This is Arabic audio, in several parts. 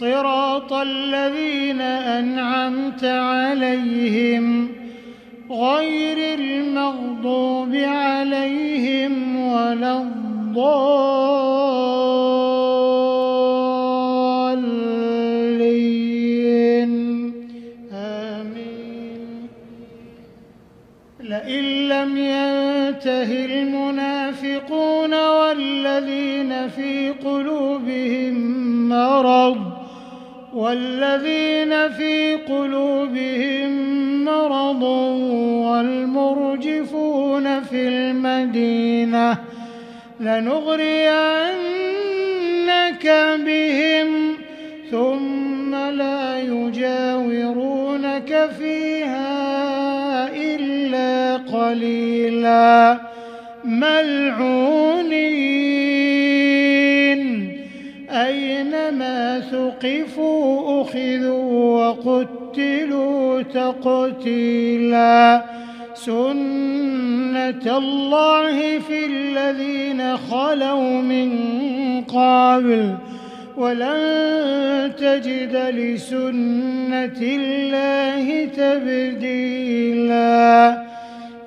صراط الذين أنعمت عليهم غير المغضوب عليهم ولا الضالين. آمين. لئن لم ينته المنافقون والذين في قلوبهم مرض والذين في قلوبهم مرض والمرجفون في المدينة لنغرينك بهم ثم لا يجاورونك فيها إلا قليلا ملعونين. ثقفوا أخذوا وقتلوا تقتيلا. سنة الله في الذين خلوا من قبل. ولن تجد لسنة الله تبديلا.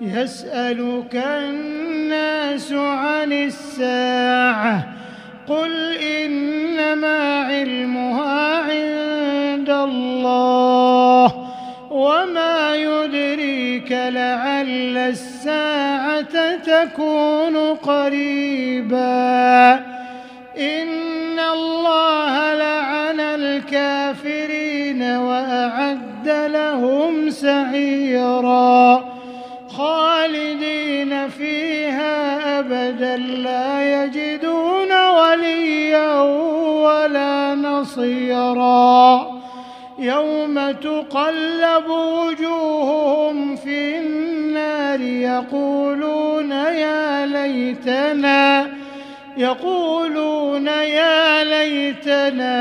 يسألك الناس عن الساعة. قل لعل الساعة تكون قريبا إن الله لعن الكافرين وأعد لهم سعيرا خالدين فيها أبدا لا يجدون وليا ولا نصيرا يوم تقلب وجوههم في يقولون يا ليتنا يقولون يا ليتنا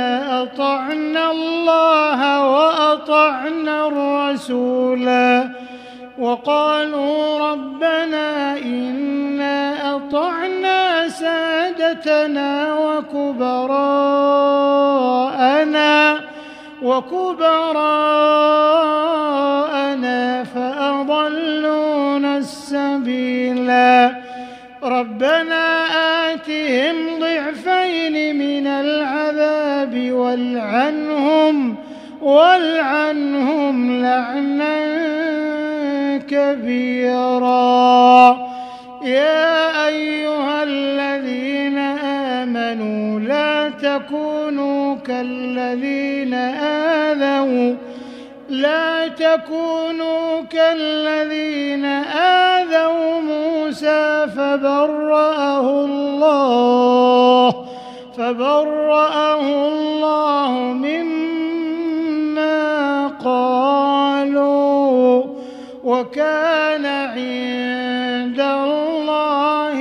أطعنا الله وأطعنا الرسولا وقالوا ربنا إنا أطعنا سادتنا وكبراءنا وكبراءنا السبيلا ربنا آتهم ضعفين من العذاب والعنهم والعنهم لعنا كبيرا. يا أيها الذين آمنوا لا تكونوا كالذين آذوا لا تكونوا كالذين آذوا موسى فبرأه الله فبرأه الله مما قالوا وكان عند الله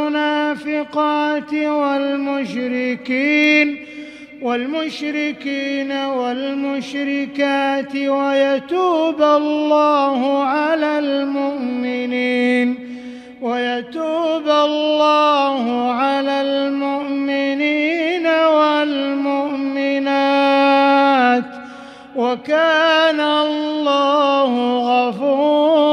والمنافقات والمشركين والمشركين والمشركات ويتوب الله على المؤمنين ويتوب الله على المؤمنين والمؤمنات. وكان الله غفورا